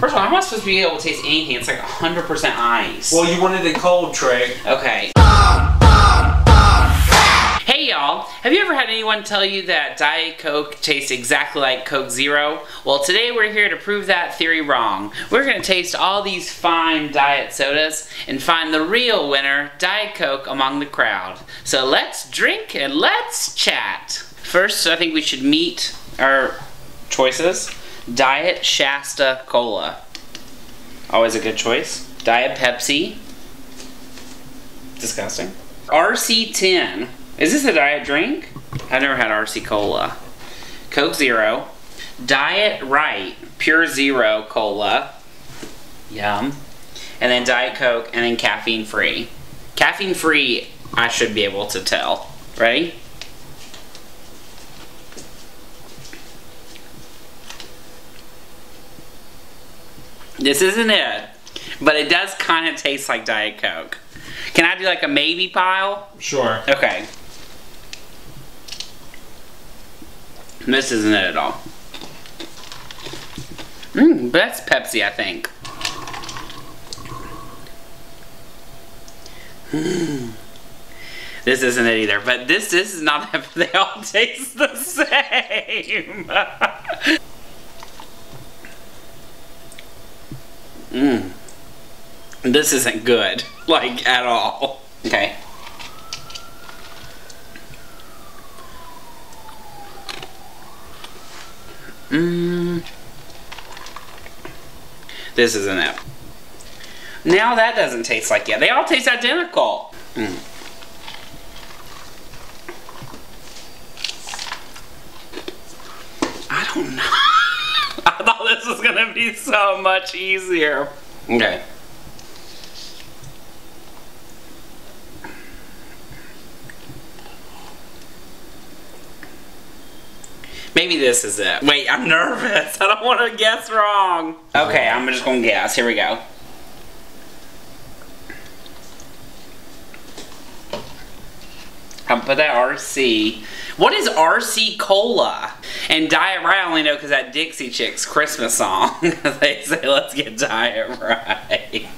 First of all, I'm not supposed to be able to taste anything? It's like 100% ice. Well, you wanted it cold, Trey. Okay. Hey y'all, have you ever had anyone tell you that Diet Coke tastes exactly like Coke Zero? Well today we're here to prove that theory wrong. We're going to taste all these fine diet sodas and find the real winner, Diet Coke, among the crowd. So let's drink and let's chat. First, I think we should meet our choices. Diet Shasta Cola. Always a good choice. Diet Pepsi. Disgusting. RC10. Is this a diet drink? I've never had RC Cola. Coke Zero. Diet Rite. Pure Zero Cola. Yum. And then Diet Coke, and then caffeine free. Caffeine free, I should be able to tell. Ready? This isn't it, but it does kind of taste like Diet Coke. Can I do like a maybe pile? Sure. Okay. This isn't it at all. Mmm, that's Pepsi, I think. Mm. This isn't it either, but this, this is not, they all taste the same. Mmm. This isn't good, like, at all. Okay. Mmm. This isn't it. Now that doesn't taste like it. They all taste identical. Mm. I don't know. I thought this was gonna be so much easier. Okay. Maybe this is it. Wait, I'm nervous. I don't want to guess wrong. Okay, I'm just gonna guess. Here we go. I'll put that RC. What is RC Cola? And Diet Rite I only know because that Dixie Chicks Christmas song. they say, let's get Diet Rite.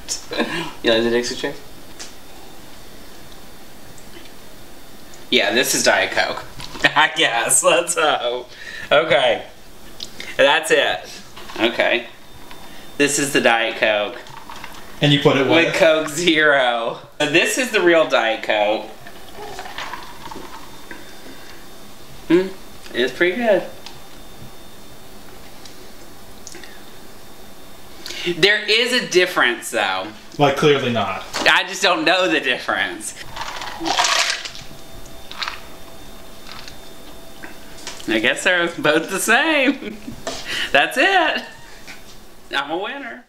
you like the Dixie Chicks? Yeah, this is Diet Coke. I guess. Let's hope. Okay. That's it. Okay. This is the Diet Coke. And you put it With with? Coke Zero. This is the real Diet Coke. Hmm. It's pretty good. There is a difference though. Like, clearly not. I just don't know the difference. I guess they're both the same. That's it. I'm a winner.